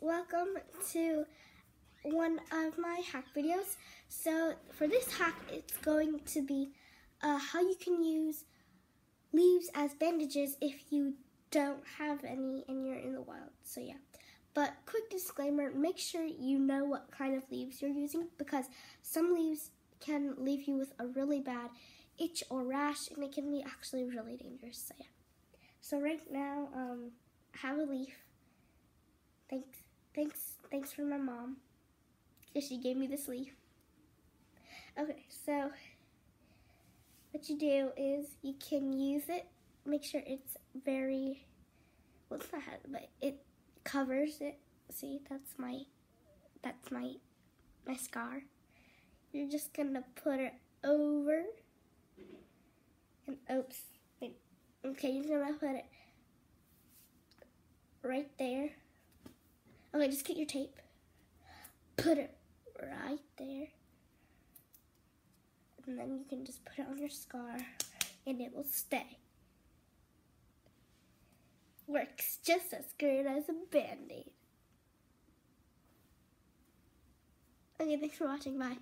welcome to one of my hack videos. So for this hack, it's going to be uh, how you can use leaves as bandages if you don't have any and you're in the wild. So yeah. But quick disclaimer, make sure you know what kind of leaves you're using because some leaves can leave you with a really bad itch or rash and it can be actually really dangerous. So yeah. So right now, um, have a leaf thanks, thanks for my mom. Because she gave me this leaf. Okay, so what you do is you can use it. Make sure it's very, well, not, but it covers it. See, that's my, that's my, my scar. You're just gonna put it over, and oops, okay, you're gonna put it right there. Okay, just get your tape. Put it right there. And then you can just put it on your scar and it will stay. Works just as good as a band-aid. Okay, thanks for watching. Bye.